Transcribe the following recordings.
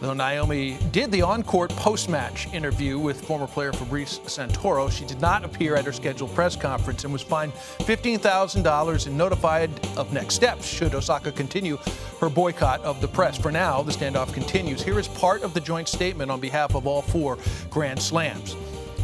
Though Naomi did the on court post match interview with former player Fabrice Santoro, she did not appear at her scheduled press conference and was fined $15,000 and notified of next steps should Osaka continue her boycott of the press. For now, the standoff continues. Here is part of the joint statement on behalf of all four Grand Slams.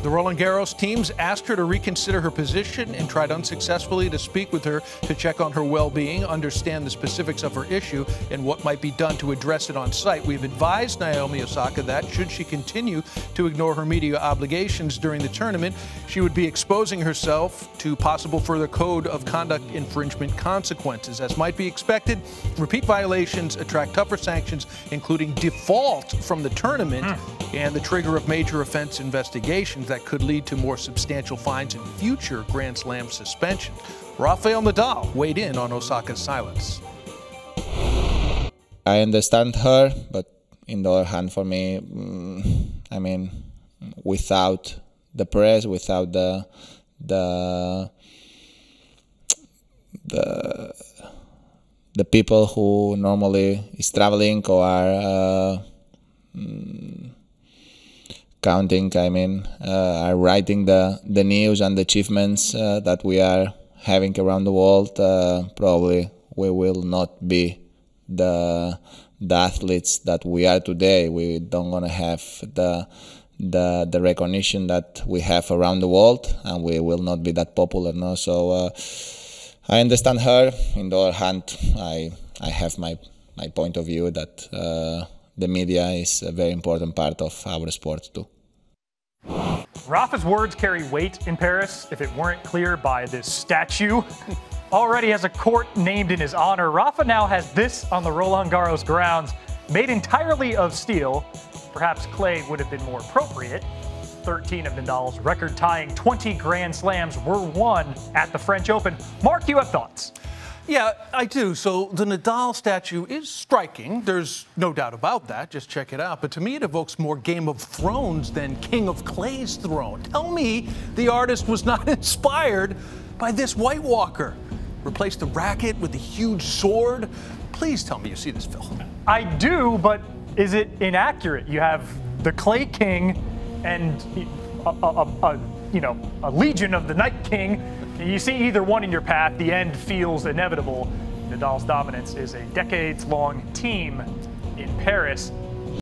The Roland Garros teams asked her to reconsider her position and tried unsuccessfully to speak with her to check on her well being, understand the specifics of her issue, and what might be done to address it on site. We've advised Naomi Osaka that, should she continue to ignore her media obligations during the tournament, she would be exposing herself to possible further code of conduct infringement consequences. As might be expected, repeat violations attract tougher sanctions, including default from the tournament mm. and the trigger of major offense investigations that could lead to more substantial fines and future Grand Slam suspension. Rafael Nadal weighed in on Osaka's silence. I understand her, but in the other hand, for me, mm, I mean, without the press, without the the the the people who normally is traveling or are uh, mm, counting, I mean, uh, are writing the, the news and the achievements uh, that we are having around the world, uh, probably we will not be the the athletes that we are today. We don't gonna have the the the recognition that we have around the world, and we will not be that popular. No, so uh, I understand her. In the other hand, I I have my my point of view that uh, the media is a very important part of our sport too. Rafa's words carry weight in Paris if it weren't clear by this statue. Already has a court named in his honor, Rafa now has this on the Roland Garros grounds, made entirely of steel. Perhaps clay would have been more appropriate. 13 of Nadal's record tying 20 Grand Slams were won at the French Open. Mark, you have thoughts. Yeah, I do. So the Nadal statue is striking. There's no doubt about that. Just check it out. But to me, it evokes more Game of Thrones than King of Clay's throne. Tell me the artist was not inspired by this White Walker. Replace the racket with the huge sword. Please tell me you see this, Phil. I do, but is it inaccurate? You have the Clay King and a, a, a, you know a legion of the Night King you see either one in your path, the end feels inevitable. Nadal's dominance is a decades long team in Paris.